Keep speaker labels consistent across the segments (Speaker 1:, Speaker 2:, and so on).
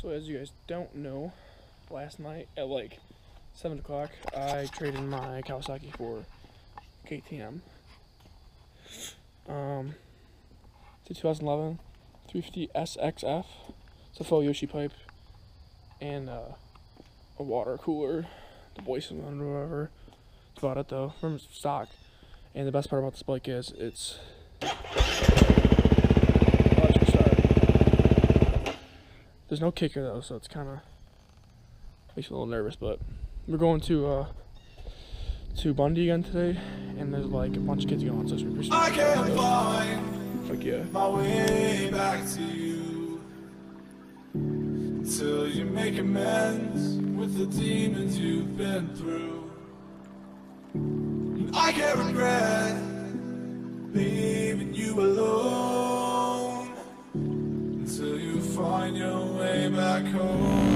Speaker 1: So as you guys don't know, last night at like seven o'clock, I traded my Kawasaki for KTM. Um, it's a 2011 350 SXF. It's a full Yoshi pipe and uh, a water cooler, the voice one or whatever. That's about it though, from stock. And the best part about this bike is it's. There's no kicker though, so it's kind of makes me a little nervous. But we're going to uh, to Bundy again today, and there's like a bunch of kids going, so it's pretty
Speaker 2: I can't find
Speaker 1: Fuck yeah.
Speaker 2: my way back to you until you make amends with the demons you've been through. And I can't regret leaving you alone until you find your back home.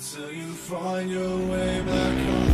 Speaker 2: Until you find your way back home.